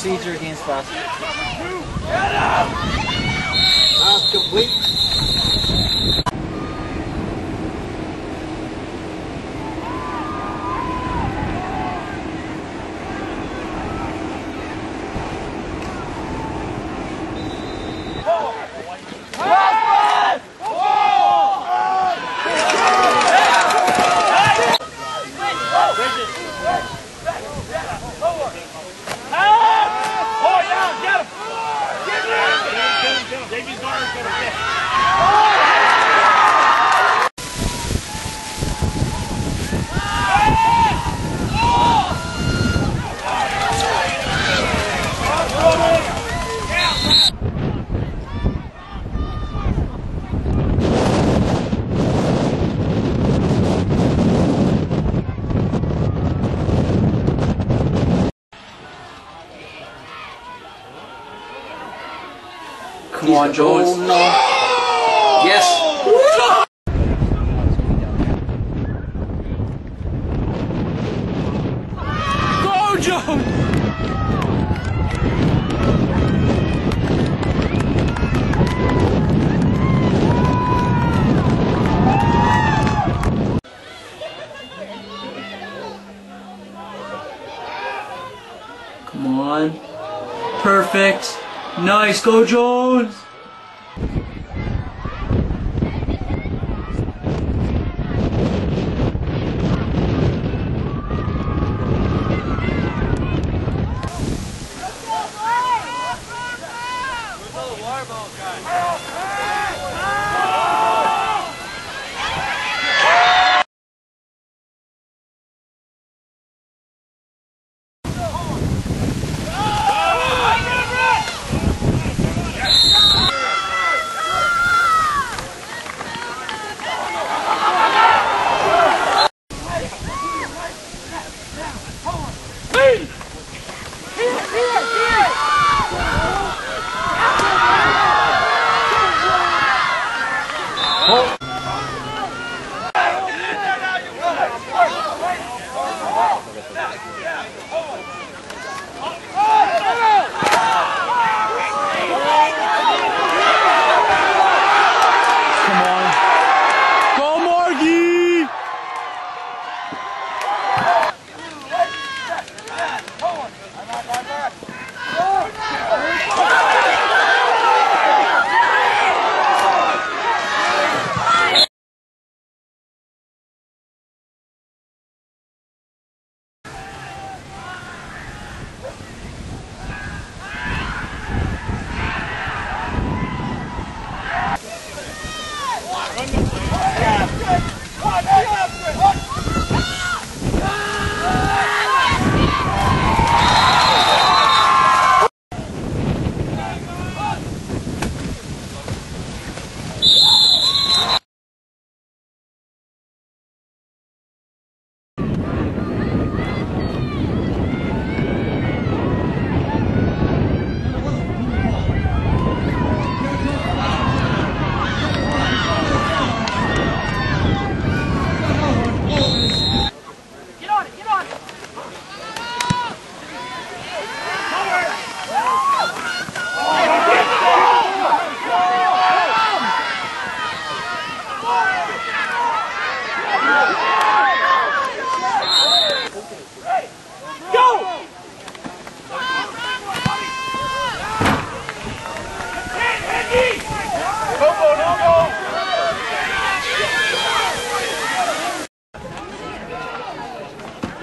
procedure against us. Pass complete. Come on, Jones. Oh, no. Yes. Come on. Perfect. Nice. Go, Jones!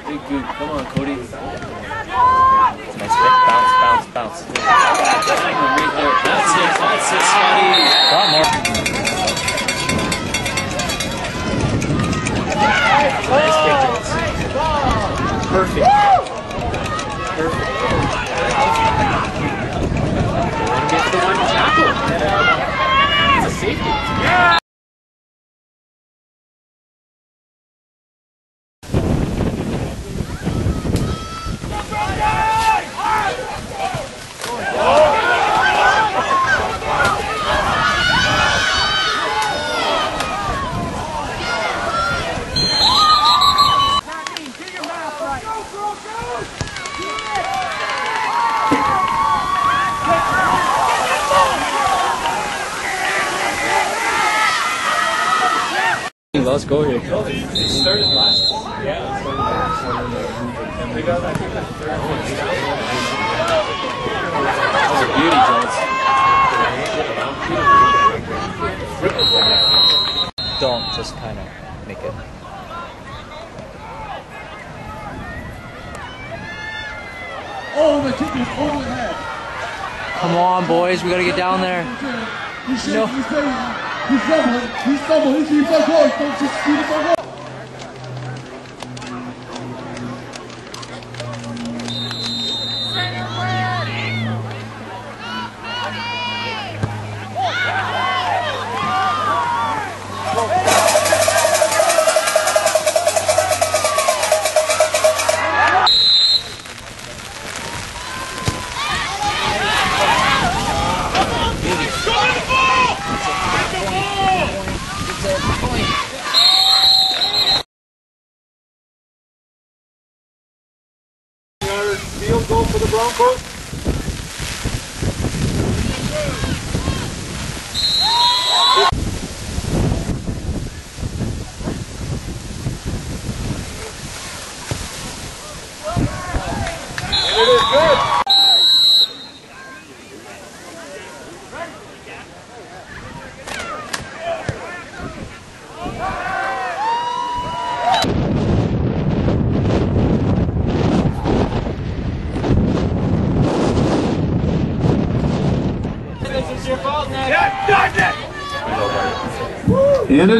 Big good. Come on, Cody. Nice pick. Bounce, bounce, bounce. That's it. That's it, Scotty. Come on, Nice kick, Jones. Perfect. Perfect. Get the one tackle. It's a safety. Last goal here. It started last. Yeah. it started last. And they got, I think, the third one. That was a beauty, Jones. Don't just kind of make it. Oh, the kick is over the head. Come on, boys. We got to get down there. He's No. 你士要你骑士要跑一起去报你一起去报告 Field goal for the Broncos. It is good. And it